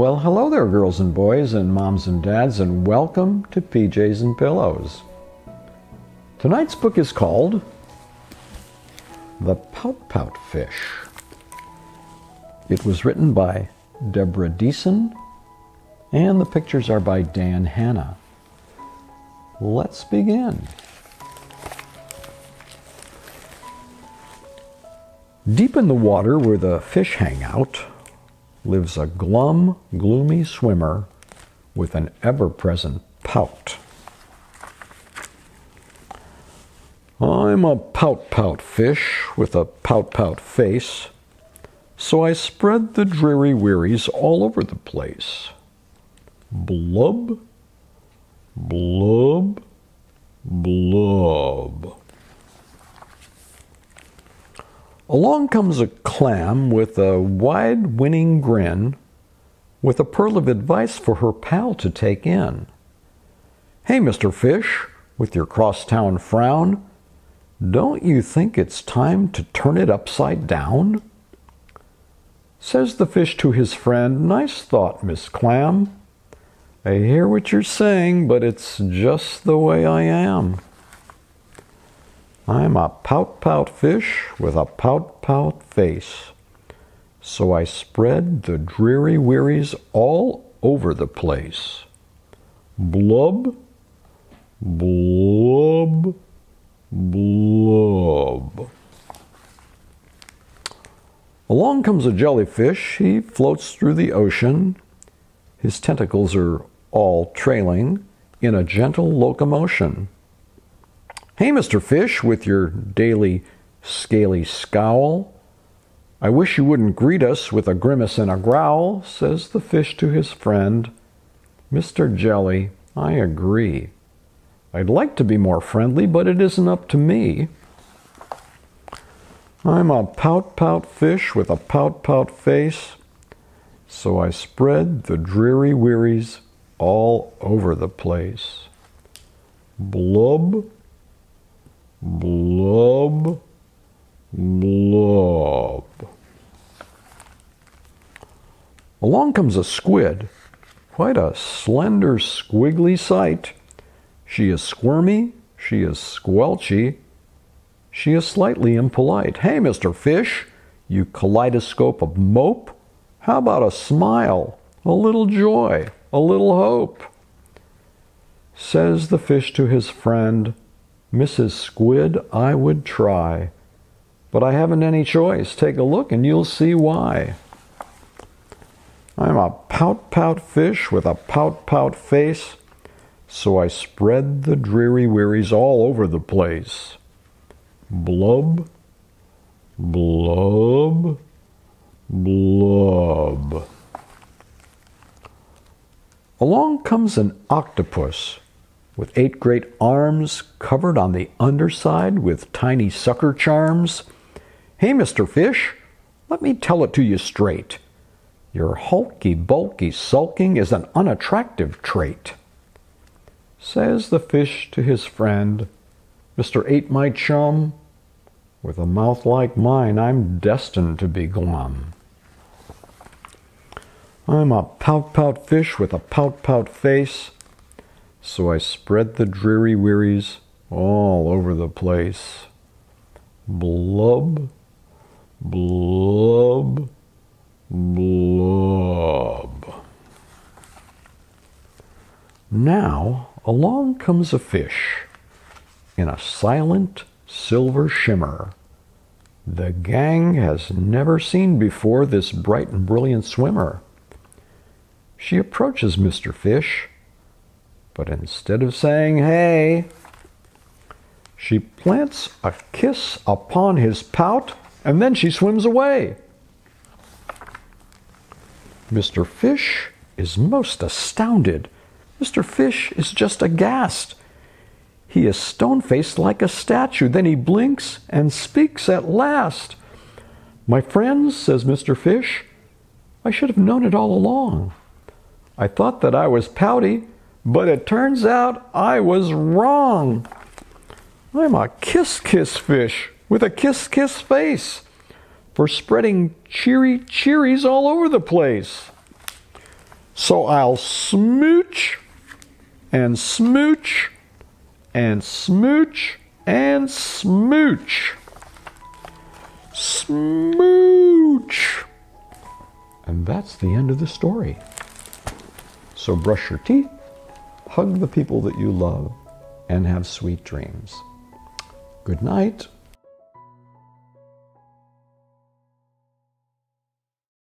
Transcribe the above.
Well, hello there, girls and boys, and moms and dads, and welcome to PJs and Pillows. Tonight's book is called The Pout Pout Fish. It was written by Deborah Diesen, and the pictures are by Dan Hanna. Let's begin. Deep in the water where the fish hang out lives a glum, gloomy swimmer with an ever present pout. I'm a pout pout fish with a pout pout face, so I spread the dreary wearies all over the place. Blub, blub, blub. Along comes a clam with a wide winning grin, with a pearl of advice for her pal to take in. Hey, Mr. Fish, with your crosstown frown, don't you think it's time to turn it upside down? Says the fish to his friend, Nice thought, Miss Clam. I hear what you're saying, but it's just the way I am. I'm a pout pout fish with a pout pout face. So I spread the dreary wearies all over the place. Blub, blub, blub. Along comes a jellyfish. He floats through the ocean. His tentacles are all trailing in a gentle locomotion. Hey, Mr. Fish, with your daily scaly scowl. I wish you wouldn't greet us with a grimace and a growl, says the fish to his friend. Mr. Jelly, I agree. I'd like to be more friendly, but it isn't up to me. I'm a pout pout fish with a pout pout face, so I spread the dreary wearies all over the place. Blub, blub, blub. Along comes a squid, quite a slender, squiggly sight. She is squirmy, she is squelchy, she is slightly impolite. Hey, Mr. Fish, you kaleidoscope of mope, how about a smile, a little joy, a little hope? Says the fish to his friend, Mrs. Squid, I would try, but I haven't any choice. Take a look and you'll see why. I'm a pout pout fish with a pout pout face, so I spread the dreary wearies all over the place. Blub, blub, blub. Along comes an octopus with eight great arms covered on the underside with tiny sucker charms. Hey, Mr. Fish, let me tell it to you straight. Your hulky, bulky sulking is an unattractive trait. Says the fish to his friend, Mr. Eight, my chum, with a mouth like mine, I'm destined to be glum. I'm a pout pout fish with a pout pout face so I spread the dreary wearies all over the place. Blub, blub, blub. Now along comes a fish in a silent silver shimmer. The gang has never seen before this bright and brilliant swimmer. She approaches Mr. Fish but instead of saying, hey, she plants a kiss upon his pout and then she swims away. Mr. Fish is most astounded. Mr. Fish is just aghast. He is stone faced like a statue. Then he blinks and speaks at last. My friends, says Mr. Fish, I should have known it all along. I thought that I was pouty but it turns out I was wrong. I'm a kiss kiss fish with a kiss kiss face for spreading cheery cheeries all over the place. So I'll smooch and smooch and smooch and smooch. Smooch. And that's the end of the story. So brush your teeth, hug the people that you love, and have sweet dreams. Good night.